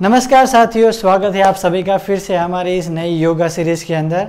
नमस्कार साथियों, स्वागत है आप सभी का फिर से हमारे इस नई योगा सीरीज़ के अंदर।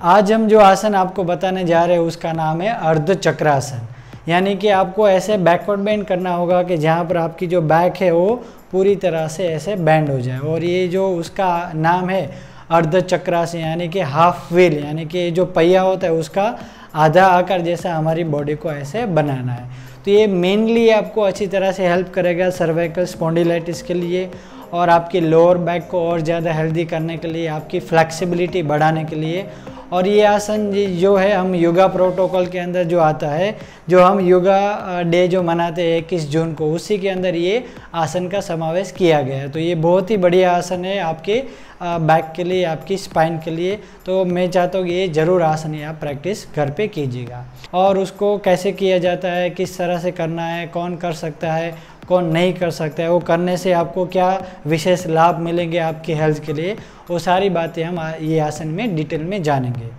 आज हम जो आसन आपको बताने जा रहे हैं, उसका नाम है अर्ध चक्रासन यानी कि आपको ऐसे बैकवर्ड बेंड करना होगा कि जहाँ पर आपकी जो बैक है, वो पूरी तरह से ऐसे बैंड हो जाए। और ये जो उसका नाम है अर्ध चक्रासन यानी कि हाफ़ व्हील यानी कि जो पहिया होता है, उसका आधा आकार जैसा हमारी बॉडी को ऐसे बनाना है। तो ये मेनली आपको अच्छी तरह से हेल्प करेगा सर्वाइकल स्पॉन्डिलाइटिस के लिए और आपकी लोअर बैक को और ज़्यादा हेल्दी करने के लिए, आपकी फ्लेक्सिबिलिटी बढ़ाने के लिए। और ये आसन जो है, हम योगा प्रोटोकॉल के अंदर जो आता है, जो हम योगा डे जो मनाते हैं इक्कीस जून को, उसी के अंदर ये आसन का समावेश किया गया है। तो ये बहुत ही बढ़िया आसन है आपके बैक के लिए, आपकी स्पाइन के लिए। तो मैं चाहता हूँ ये ज़रूर आसन आप प्रैक्टिस घर पे कीजिएगा। और उसको कैसे किया जाता है, किस तरह से करना है, कौन कर सकता है कौन नहीं कर सकता वो करने से आपको क्या विशेष लाभ मिलेंगे आपकी हेल्थ के लिए, वो सारी बातें हम ये आसन में डिटेल में जानेंगे।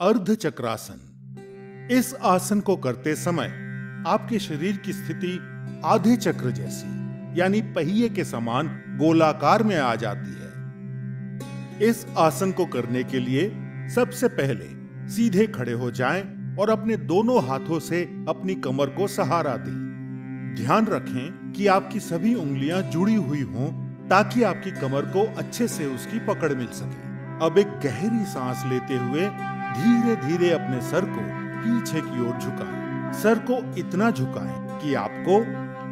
अर्ध चक्रासन इस आसन को करते समय आपके शरीर की स्थिति आधे चक्र जैसी, यानी पहिए के समान गोलाकार में आ जाती है। इस आसन को करने के लिए सबसे पहले सीधे खड़े हो जाएँ और अपने दोनों हाथों से अपनी कमर को सहारा दें। ध्यान रखें कि आपकी सभी उंगलियाँ जुड़ी हुई हों ताकि आपकी कमर को अच्छे से उसकी पकड़ मिल सके अब एक गहरी सांस लेते हुए धीरे धीरे अपने सर को पीछे की ओर झुकाएँ। सर को इतना झुकाएँ कि आपको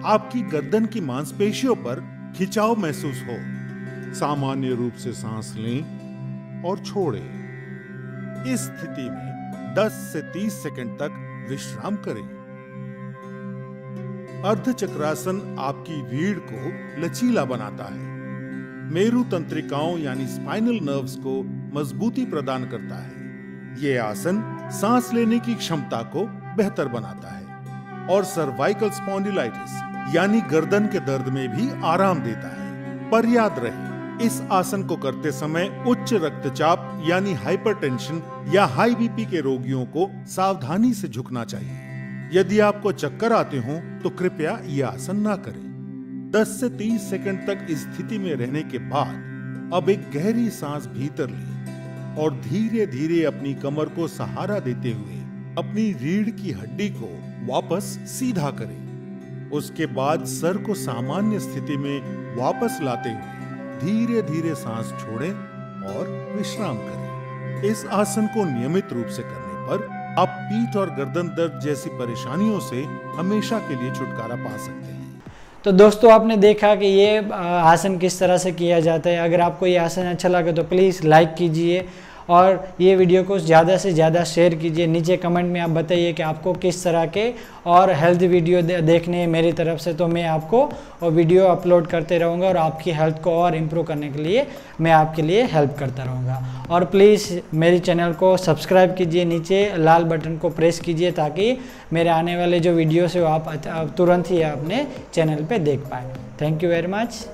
आपकी गर्दन की मांसपेशियों पर खिंचाव महसूस हो सामान्य रूप से सांस लें और छोड़ें। इस स्थिति में 10 से 30 सेकंड तक विश्राम करें अर्ध चक्रासन आपकी रीढ़ को लचीला बनाता है। मेरु तंत्रिकाओं यानी स्पाइनल नर्व्स को मजबूती प्रदान करता है। ये आसन सांस लेने की क्षमता को बेहतर बनाता है और सर्वाइकल स्पॉन्डिलाइटिस यानी गर्दन के दर्द में भी आराम देता है। पर याद रहे, इस आसन को करते समय उच्च रक्तचाप यानी हाइपरटेंशन या हाई बीपी के रोगियों को सावधानी से झुकना चाहिए। यदि आपको चक्कर आते हो तो कृपया यह आसन ना करें। 10 से 30 सेकंड तक इस स्थिति में रहने के बाद, अब एक गहरी सांस भीतर लें और धीरे धीरे अपनी कमर को सहारा देते हुए अपनी रीढ़ की हड्डी को वापस सीधा करें। उसके बाद सर को सामान्य स्थिति में वापस लाते हुए धीरे धीरे सांस छोड़ें और विश्राम करें। इस आसन को नियमित रूप से करने पर आप पीठ और गर्दन दर्द जैसी परेशानियों से हमेशा के लिए छुटकारा पा सकते हैं। तो दोस्तों, आपने देखा कि ये आसन किस तरह से किया जाता है। अगर आपको ये आसन अच्छा लगे तो प्लीज़ लाइक कीजिए और ये वीडियो को ज़्यादा से ज़्यादा शेयर कीजिए। नीचे कमेंट में आप बताइए कि आपको किस तरह के और हेल्थ वीडियो देखने हैं मेरी तरफ़ से तो मैं आपको और वीडियो अपलोड करते रहूँगा और आपकी हेल्थ को और इम्प्रूव करने के लिए मैं आपके लिए हेल्प करता रहूँगा। और प्लीज़ मेरी चैनल को सब्सक्राइब कीजिए, नीचे लाल बटन को प्रेस कीजिए ताकि मेरे आने वाले जो वीडियोस है वो आप तुरंत ही अपने चैनल पर देख पाए। Thank you very much.